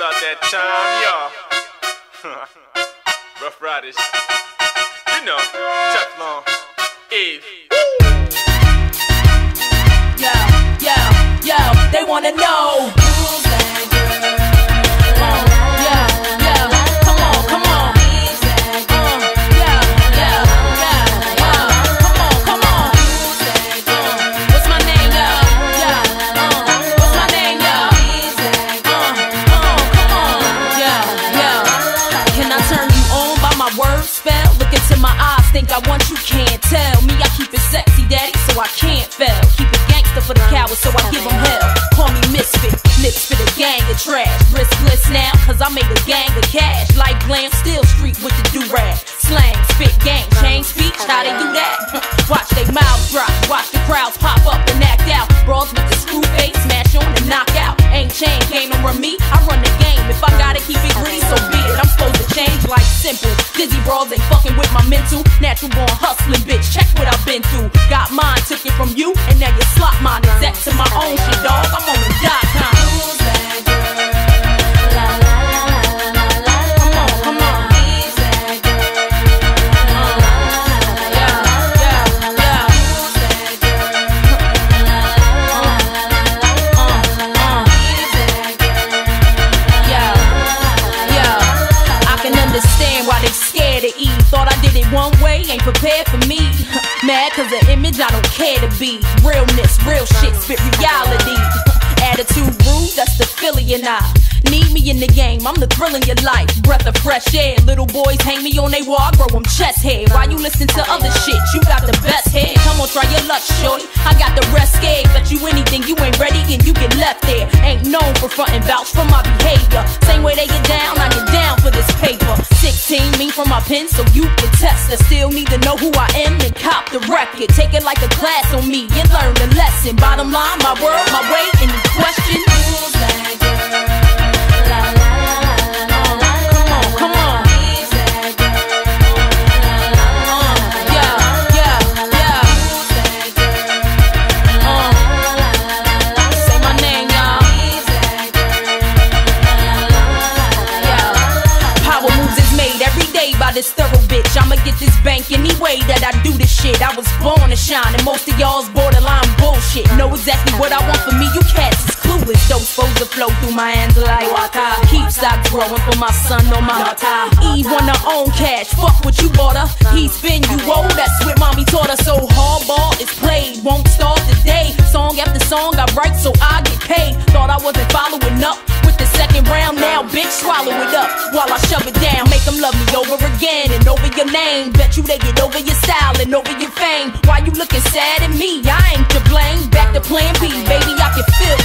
about that time, y'all. Ruff Ryders. You know, Teflon, Eve. Yo, yo, yo, they wanna know. I want you, can't tell. Me, I keep it sexy, daddy, so I can't fail. Keep it gangster for the cowards, so I give them hell. Call me misfit, lips for the gang of trash. Riskless now, cause I make a gang of cash. Like glam, still Dizzy brawls ain't fucking with my mental. Natural born hustling, bitch. Check what I've been through. Got mine, took it from you, and now you slot mine. Exact to my own shit, dog. I'm on the dot com. One way, ain't prepared for me. Mad cause the image I don't care to be. Realness, real shit, spit reality. Attitude rude, that's the Philly and I. Need me in the game, I'm the thrill in your life. Breath of fresh air. Little boys hang me on they wall, I grow them chest hair. Why you listen to other shit? You got the best hair. Come on, try your luck, shorty. I got the rest scared. Bet you anything, you ain't ready and you get left there. Ain't known for frontin' vouch for my behavior. Same way they get down pen, so you can test. I still need to know who I am and cop the record. Take it like a class on me and learn the lesson. Bottom line, my world, my way, Know exactly what I want for me, you cats is clueless. Those supposed to flow through my hands like water. Keep stocks growing for my son or my daughter. Eve her own cash, fuck what you bought her. He spin you old, that's what mommy taught her. So hardball is played, won't start today. Song after song I write so I get paid. Thought I wasn't following up second round, now bitch swallow it up while I shove it down. Make them love me over again and over your name. Bet you they get over your style and over your fame. Why you looking sad at me? I ain't to blame. Back to plan B, baby, I can feel.